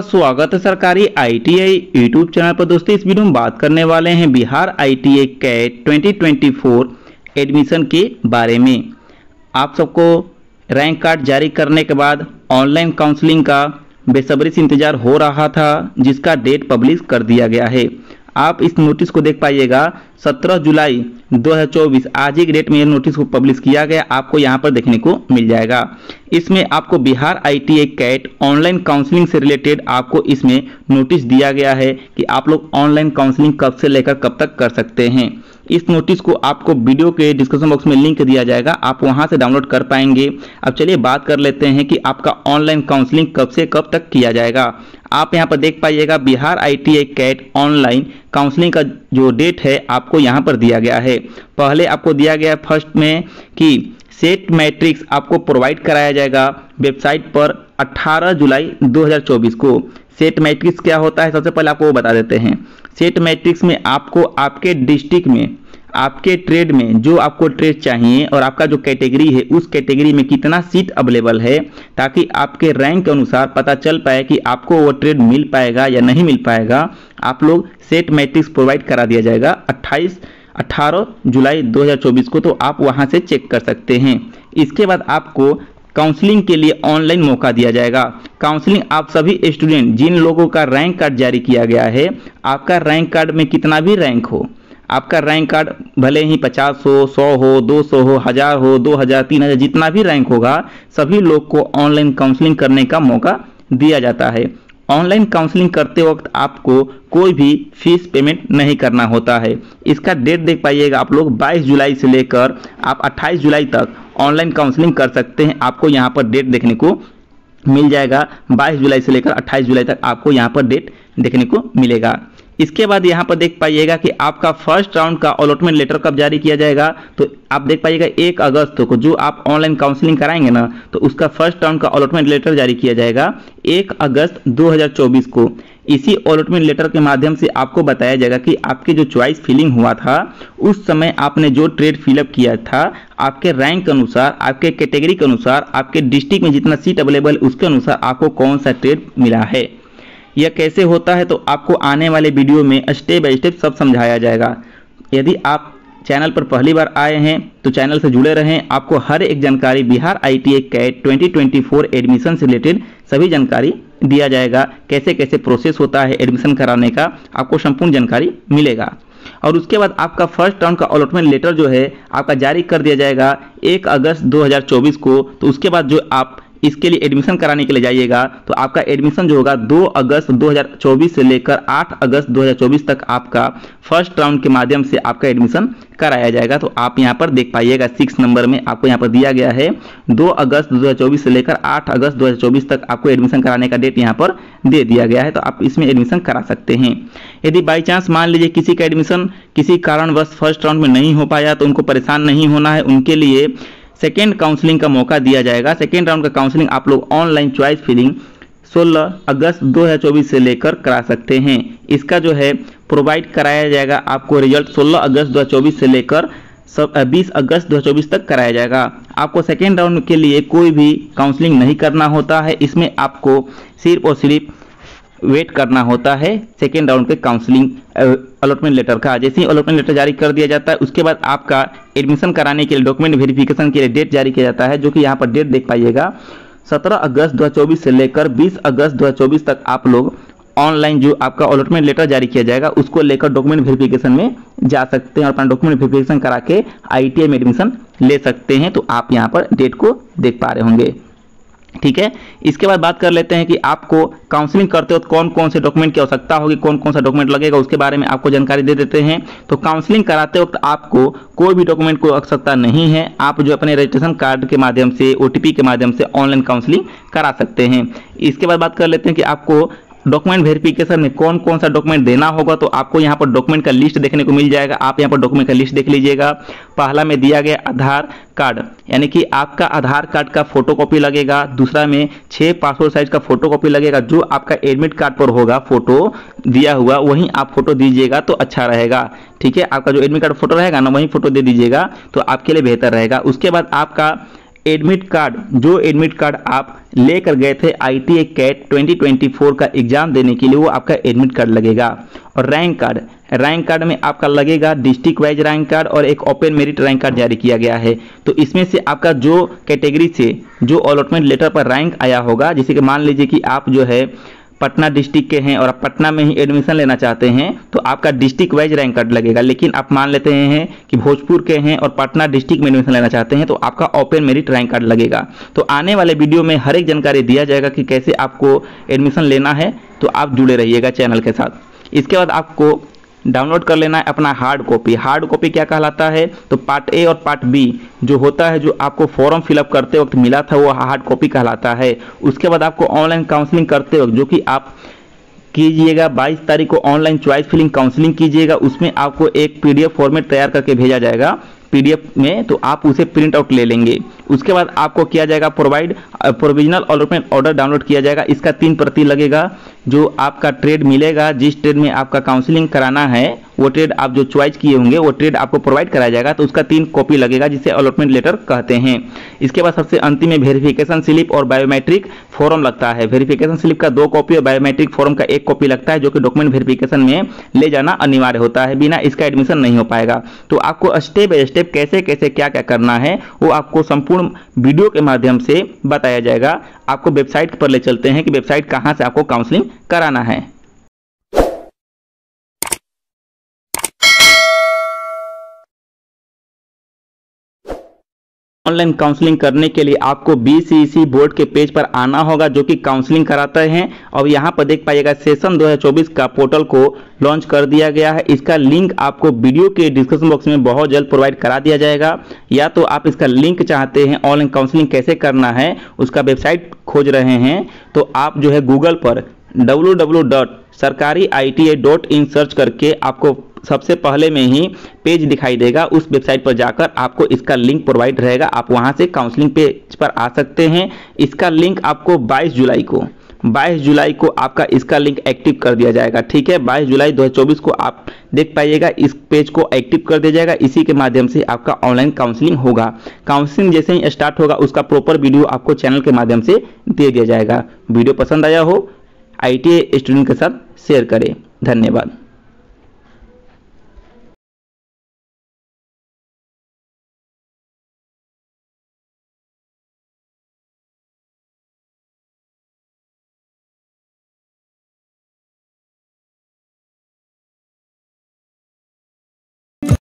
स्वागत है सरकारी आईटीआई यूट्यूब चैनल पर दोस्तों, इस वीडियो में बात करने वाले हैं बिहार आईटीआई कैट 2024 एडमिशन के बारे में। आप सबको रैंक कार्ड जारी करने के बाद ऑनलाइन काउंसलिंग का बेसब्री से इंतज़ार हो रहा था, जिसका डेट पब्लिश कर दिया गया है। आप इस नोटिस को देख पाइएगा। 17 जुलाई 2024 आज ही डेट में यह नोटिस को पब्लिश किया गया। आपको यहाँ पर देखने को मिल जाएगा। इसमें आपको Bihar I ITI CAT online counselling से रिलेटेड आपको इसमें नोटिस दिया गया है कि आप लोग ऑनलाइन काउंसलिंग कब से लेकर कब तक कर सकते हैं। इस नोटिस को आपको वीडियो के डिस्क्रिप्शन बॉक्स में लिंक दिया जाएगा। आप वहाँ से डाउनलोड कर पाएँगे। अब चलिए बात कर लेते हैं कि आपका ऑनलाइन काउंसलिंग कब से कब तक किया जाएगा। आप यहाँ पर देख पाइएगा, Bihar ITI CAT online counselling का जो डेट है, आपको यहाँ पर दिया गया है। पहले आपको दिया गया है फ़र्स्ट में कि सेट मैट्रिक्स आपको प्रोवाइड कराया जाएगा वेबसाइट पर 18 जुलाई 2024 को। सेट मैट्रिक्स क्या होता है, सबसे पहले आपको वो बता देते हैं। सेट मैट्रिक्स में आपको, आपके डिस्ट्रिक्ट में आपके ट्रेड में जो आपको ट्रेड चाहिए और आपका जो कैटेगरी है, उस कैटेगरी में कितना सीट अवेलेबल है, ताकि आपके रैंक के अनुसार पता चल पाए कि आपको वो ट्रेड मिल पाएगा या नहीं मिल पाएगा, आप लोग सेट मैट्रिक्स प्रोवाइड करा दिया जाएगा 28 18 जुलाई 2024 को तो आप वहाँ से चेक कर सकते हैं। इसके बाद आपको काउंसलिंग के लिए ऑनलाइन मौका दिया जाएगा। काउंसलिंग आप सभी स्टूडेंट जिन लोगों का रैंक कार्ड जारी किया गया है, आपका रैंक कार्ड में कितना भी रैंक हो आपका रैंक कार्ड भले ही पचास हो, सौ हो, दो सौ हो, हज़ार हो, दो हज़ार, तीन हज़ार, जितना भी रैंक होगा, सभी लोग को ऑनलाइन काउंसलिंग करने का मौका दिया जाता है। ऑनलाइन काउंसलिंग करते वक्त आपको कोई भी फ़ीस पेमेंट नहीं करना होता है। इसका डेट देख पाइएगा आप लोग 22 जुलाई से लेकर आप 28 जुलाई तक ऑनलाइन काउंसलिंग कर सकते हैं। आपको यहाँ पर डेट देखने को मिल जाएगा। 22 जुलाई से लेकर 28 जुलाई तक आपको यहाँ पर डेट देखने को मिलेगा। इसके बाद यहाँ पर देख पाइएगा कि आपका फ़र्स्ट राउंड का अलॉटमेंट लेटर कब जारी किया जाएगा। तो आप देख पाइएगा एक अगस्त को जो आप ऑनलाइन काउंसलिंग कराएँगे ना तो उसका फ़र्स्ट राउंड का अलॉटमेंट लेटर जारी किया जाएगा एक अगस्त 2024 को। इसी अलॉटमेंट लेटर के माध्यम से आपको बताया जाएगा कि आपकी जो चॉइस फिलिंग हुआ था, उस समय आपने जो ट्रेड फिलअप किया था, आपके रैंक के अनुसार, आपके कैटेगरी के अनुसार, आपके डिस्ट्रिक्ट में जितना सीट अवेलेबल उसके अनुसार आपको कौन सा ट्रेड मिला है। यह कैसे होता है तो आपको आने वाले वीडियो में स्टेप बाय स्टेप सब समझाया जाएगा। यदि आप चैनल पर पहली बार आए हैं तो चैनल से जुड़े रहें। आपको हर एक जानकारी Bihar I T CAT 2024 admission से रिलेटेड सभी जानकारी दिया जाएगा। कैसे कैसे प्रोसेस होता है एडमिशन कराने का, आपको संपूर्ण जानकारी मिलेगा। और उसके बाद आपका फ़र्स्ट टर्म का अलॉटमेंट लेटर जो है, आपका जारी कर दिया जाएगा एक अगस्त 2024 को। तो उसके बाद जो आप इसके लिए एडमिशन कराने के लिए जाइएगा। तो आपका एडमिशन जो होगा 2 अगस्त 2024 से लेकर 8 अगस्त 2024 तक आपका फ़र्स्ट राउंड के माध्यम से आपका एडमिशन कराया जाएगा। तो आप यहाँ पर देख पाइएगा सिक्स नंबर में आपको यहाँ पर दिया गया है। 2 अगस्त 2024 से लेकर 8 अगस्त 2024 तक आपको एडमिशन कराने का डेट यहाँ पर दे दिया गया है। तो आप इसमें एडमिशन करा सकते हैं। यदि बाई चांस मान लीजिए किसी का एडमिशन किसी कारणवश फ़र्स्ट राउंड में नहीं हो पाया तो उनको परेशान नहीं होना है। उनके लिए सेकेंड काउंसलिंग का मौका दिया जाएगा। सेकेंड राउंड का काउंसलिंग आप लोग ऑनलाइन चॉइस फिलिंग 16 अगस्त 2024 से लेकर करा सकते हैं। इसका जो है प्रोवाइड कराया जाएगा आपको रिज़ल्ट 16 अगस्त 2024 से लेकर सब 20 अगस्त 2024 तक कराया जाएगा। आपको सेकेंड राउंड के लिए कोई भी काउंसलिंग नहीं करना होता है। इसमें आपको सिर्फ़ और सिर्फ़ वेट करना होता है। सेकेंड राउंड के काउंसलिंग अलॉटमेंट लेटर का। जैसे ही अलॉटमेंट लेटर जारी कर दिया जाता है, उसके बाद आपका एडमिशन कराने के लिए डॉक्यूमेंट वेरिफिकेशन के लिए डेट जारी किया जाता है, जो कि यहाँ पर डेट देख पाइएगा। 17 अगस्त 2024 से लेकर 20 अगस्त 2024 तक आप लोग ऑनलाइन जो आपका अलॉटमेंट लेटर जारी किया जाएगा, उसको लेकर डॉक्यूमेंट वेरिफिकेशन में जा सकते हैं और अपना डॉक्यूमेंट वेरिफिकेशन करा के आईटीआई में एडमिशन ले सकते हैं। तो आप यहाँ पर डेट को देख पा रहे होंगे। ठीक है? इसके बाद बात कर लेते हैं कि आपको काउंसलिंग करते वक्त कौन कौन से डॉक्यूमेंट की आवश्यकता होगी कौन कौन सा डॉक्यूमेंट लगेगा, उसके बारे में आपको जानकारी दे देते हैं। तो काउंसलिंग कराते वक्त आपको कोई भी डॉक्यूमेंट को आवश्यकता नहीं है। आप जो अपने रजिस्ट्रेशन कार्ड के माध्यम से ओटीपी के माध्यम से ऑनलाइन काउंसलिंग करा सकते हैं। इसके बाद बात कर लेते हैं कि आपको डॉक्यूमेंट वेरिफिकेशन में कौन कौन सा डॉक्यूमेंट देना होगा तो आपको यहाँ पर डॉक्यूमेंट का लिस्ट देखने को मिल जाएगा। आप यहाँ पर डॉक्यूमेंट का लिस्ट देख लीजिएगा। पहला में दिया गया आधार कार्ड, यानी कि आपका आधार कार्ड का फ़ोटो कॉपी लगेगा। दूसरा में छः पासपोर्ट साइज़ का फ़ोटो कॉपी लगेगा। जो आपका एडमिट कार्ड पर होगा फ़ोटो दिया हुआ, वहीं आप फ़ोटो दीजिएगा तो अच्छा रहेगा। ठीक है? आपका जो एडमिट कार्ड फ़ोटो रहेगा ना, वहीं फ़ोटो दे दीजिएगा तो आपके लिए बेहतर रहेगा। उसके बाद आपका एडमिट कार्ड जो एडमिट कार्ड आप लेकर गए थे आई टी ए कैट 2024 का एग्ज़ाम देने के लिए, वो आपका एडमिट कार्ड लगेगा। और रैंक कार्ड रैंक कार्ड में आपका लगेगा डिस्ट्रिक्ट वाइज रैंक कार्ड और एक ओपन मेरिट रैंक कार्ड जारी किया गया है। तो इसमें से आपका जो कैटेगरी से, जो अलॉटमेंट लेटर पर रैंक आया होगा, जैसे कि मान लीजिए कि आप जो है पटना डिस्ट्रिक्ट के हैं और आप पटना में ही एडमिशन लेना चाहते हैं तो आपका डिस्ट्रिक्ट वाइज रैंक कार्ड लगेगा। लेकिन आप मान लेते हैं कि भोजपुर के हैं और पटना डिस्ट्रिक्ट में एडमिशन लेना चाहते हैं तो आपका ओपन मेरिट रैंक कार्ड लगेगा। तो आने वाले वीडियो में हर एक जानकारी दिया जाएगा कि कैसे आपको एडमिशन लेना है तो आप जुड़े रहिएगा चैनल के साथ। इसके बाद आपको डाउनलोड कर लेना है अपना हार्ड कॉपी हार्ड कॉपी क्या कहलाता है? तो पार्ट ए और पार्ट बी जो होता है, जो आपको फॉर्म फिलअप करते वक्त मिला था, वो हार्ड कॉपी कहलाता है। उसके बाद आपको ऑनलाइन काउंसलिंग करते वक्त, जो कि आप कीजिएगा 22 तारीख को ऑनलाइन चॉइस फिलिंग काउंसलिंग कीजिएगा, उसमें आपको एक पीडीएफ फॉर्मेट तैयार करके भेजा जाएगा पीडीएफ में तो आप उसे प्रिंट आउट ले लेंगे। उसके बाद आपको किया जाएगा provide provisional allotment order download किया जाएगा। इसका तीन प्रति लगेगा। जो आपका ट्रेड मिलेगा, जिस ट्रेड में आपका काउंसलिंग कराना है, वो ट्रेड आप जो चॉइस किए होंगे, वो ट्रेड आपको प्रोवाइड कराया जाएगा तो उसका तीन कॉपी लगेगा, जिसे अलॉटमेंट लेटर कहते हैं। इसके बाद सबसे अंतिम में वेरिफिकेशन स्लिप और बायोमेट्रिक फॉर्म लगता है। वेरिफिकेशन स्लिप का दो कॉपी और बायोमेट्रिक फॉर्म का एक कॉपी लगता है, जो कि डॉक्यूमेंट वेरिफिकेशन में ले जाना अनिवार्य होता है, बिना इसका एडमिशन नहीं हो पाएगा। तो आपको स्टेप बाय स्टेप कैसे कैसे क्या क्या करना है, वो आपको संपूर्ण वीडियो के माध्यम से बताया जाएगा। आपको वेबसाइट पर ले चलते हैं कि वेबसाइट कहाँ से आपको काउंसलिंग कराना है। ऑनलाइन काउंसलिंग करने के लिए आपको बीसीसी बोर्ड के पेज पर आना होगा, जो कि काउंसलिंग कराते हैं। और यहाँ पर देख पाइएगा, सेशन 2024 का पोर्टल को लॉन्च कर दिया गया है। इसका लिंक आपको वीडियो के डिस्क्रिप्शन बॉक्स में बहुत जल्द प्रोवाइड करा दिया जाएगा। या तो आप इसका लिंक चाहते हैं, ऑनलाइन काउंसलिंग कैसे करना है, उसका वेबसाइट खोज रहे हैं तो आप जो है गूगल पर डब्ल्यू सरकारी आई डॉट इन सर्च करके आपको सबसे पहले में ही पेज दिखाई देगा। उस वेबसाइट पर जाकर आपको इसका लिंक प्रोवाइड रहेगा। आप वहाँ से काउंसलिंग पेज पर आ सकते हैं। इसका लिंक आपको 22 जुलाई को 22 जुलाई को आपका इसका लिंक एक्टिव कर दिया जाएगा। ठीक है? 22 जुलाई 2024 को आप देख पाइएगा। इस पेज को एक्टिव कर दिया जाएगा। इसी के माध्यम से आपका ऑनलाइन काउंसलिंग होगा। काउंसलिंग जैसे ही स्टार्ट होगा, उसका प्रॉपर वीडियो आपको चैनल के माध्यम से दे दिया जाएगा। वीडियो पसंद आया हो आई स्टूडेंट के साथ शेयर करें। धन्यवाद।